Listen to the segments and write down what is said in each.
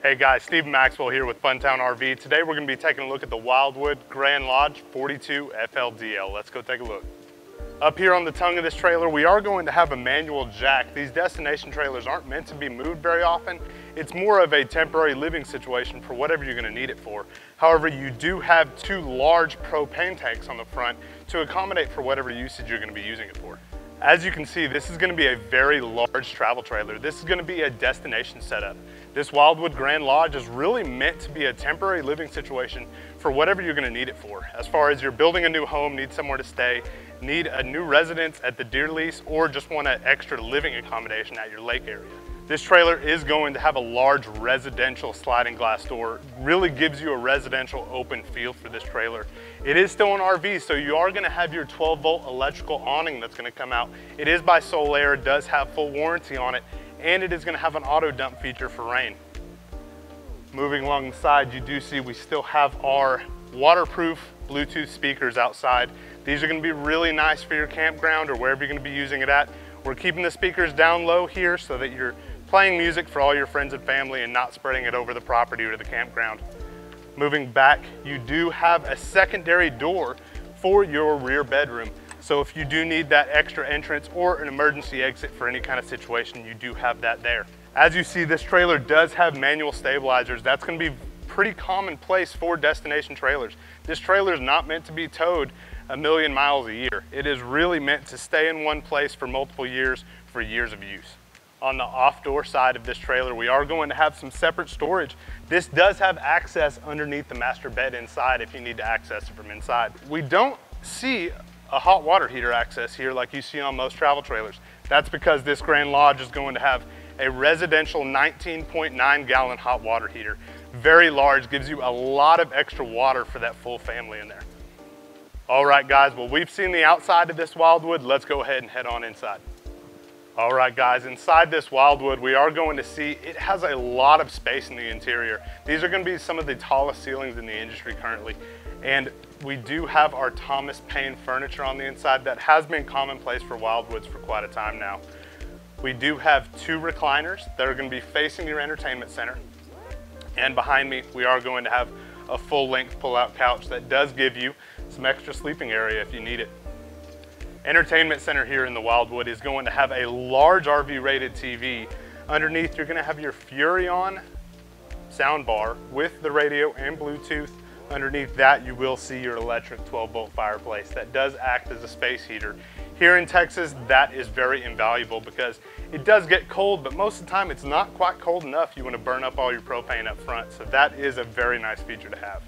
Hey guys, Stephen Maxwell here with Funtown RV. Today we're gonna to be taking a look at the Wildwood Grand Lodge 42 FLDL. Let's go take a look. Up here on the tongue of this trailer, we are going to have a manual jack. These destination trailers aren't meant to be moved very often. It's more of a temporary living situation for whatever you're gonna need it for. However, you do have two large propane tanks on the front to accommodate for whatever usage you're gonna be using it for. As you can see, this is gonna be a very large travel trailer. This is gonna be a destination setup. This Wildwood Grand Lodge is really meant to be a temporary living situation for whatever you're gonna need it for. As far as you're building a new home, need somewhere to stay, need a new residence at the deer lease, or just want an extra living accommodation at your lake area. This trailer is going to have a large residential sliding glass door. Really gives you a residential open feel for this trailer. It is still an RV, so you are gonna have your 12 volt electrical awning that's gonna come out. It is by Solaire, does have full warranty on it, and it is gonna have an auto dump feature for rain. Moving along the side, you do see we still have our waterproof Bluetooth speakers outside. These are gonna be really nice for your campground or wherever you're gonna be using it at. We're keeping the speakers down low here so that you're playing music for all your friends and family and not spreading it over the property or the campground. Moving back, you do have a secondary door for your rear bedroom. So if you do need that extra entrance or an emergency exit for any kind of situation, you do have that there. As you see, this trailer does have manual stabilizers. That's gonna be pretty commonplace for destination trailers. This trailer is not meant to be towed a million miles a year. It is really meant to stay in one place for multiple years for years of use on the off door side of this trailer, we are going to have some separate storage. This does have access underneath the master bed inside if you need to access it from inside. We don't see a hot water heater access here like you see on most travel trailers. That's because this Grand Lodge is going to have a residential 19.9 gallon hot water heater. Very large, gives you a lot of extra water for that full family in there. All right guys, well we've seen the outside of this Wildwood. Let's go ahead and head on inside. All right guys, inside this Wildwood, we are going to see it has a lot of space in the interior. These are gonna be some of the tallest ceilings in the industry currently. And we do have our Thomas Payne furniture on the inside that has been commonplace for Wildwoods for quite a time now. We do have two recliners that are gonna be facing your entertainment center. And behind me, we are going to have a full length pull out couch that does give you some extra sleeping area if you need it. Entertainment Center here in the Wildwood is going to have a large RV rated TV. Underneath, you're gonna have your Furrion soundbar with the radio and Bluetooth. Underneath that, you will see your electric 12 volt fireplace that does act as a space heater. Here in Texas, that is very invaluable because it does get cold, but most of the time it's not quite cold enough you wanna burn up all your propane up front. So that is a very nice feature to have.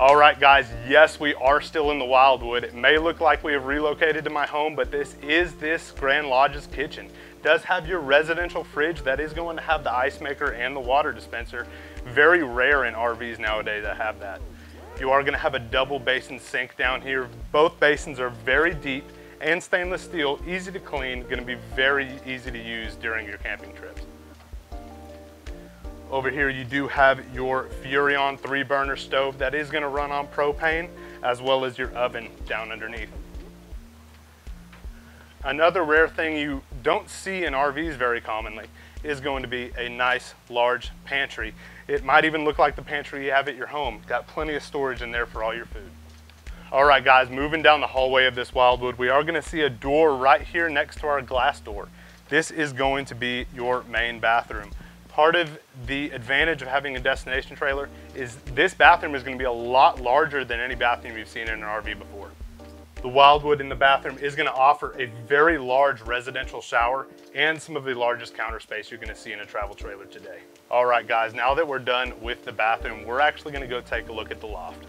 All right, guys, yes, we are still in the Wildwood. It may look like we have relocated to my home, but this is this Grand Lodge's kitchen. It does have your residential fridge that is going to have the ice maker and the water dispenser. Very rare in RVs nowadays that have that. You are gonna have a double basin sink down here. Both basins are very deep and stainless steel, easy to clean, gonna be very easy to use during your camping trips. Over here you do have your Furrion three burner stove that is gonna run on propane as well as your oven down underneath. Another rare thing you don't see in RVs very commonly is going to be a nice large pantry. It might even look like the pantry you have at your home. Got plenty of storage in there for all your food. All right guys, moving down the hallway of this Wildwood, we are gonna see a door right here next to our glass door. This is going to be your main bathroom. Part of the advantage of having a destination trailer is this bathroom is gonna be a lot larger than any bathroom you've seen in an RV before. The Wildwood in the bathroom is gonna offer a very large residential shower and some of the largest counter space you're gonna see in a travel trailer today. All right guys, now that we're done with the bathroom, we're actually gonna go take a look at the loft.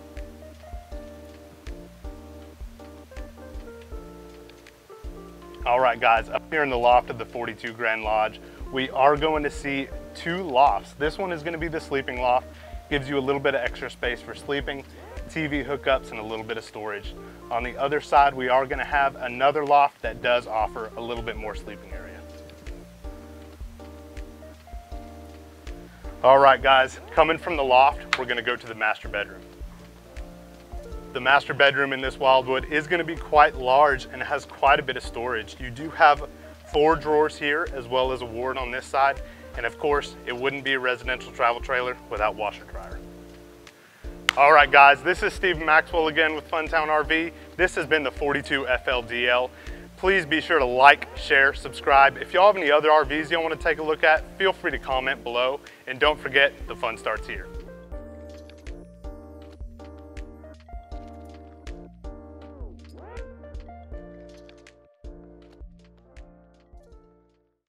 All right guys, up here in the loft of the 42 Grand Lodge, we are going to see two lofts. This one is gonna be the sleeping loft. Gives you a little bit of extra space for sleeping, TV hookups, and a little bit of storage. On the other side, we are gonna have another loft that does offer a little bit more sleeping area. All right, guys, coming from the loft, we're gonna go to the master bedroom. The master bedroom in this Wildwood is gonna be quite large and has quite a bit of storage. You do have four drawers here as well as a ward on this side And of course, it wouldn't be a residential travel trailer without washer dryer. All right, guys, this is Stephen Maxwell again with Funtown RV. This has been the 42 FLDL. Please be sure to like, share, subscribe. If y'all have any other RVs want to take a look at, feel free to comment below. And don't forget, the fun starts here.